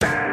Bye.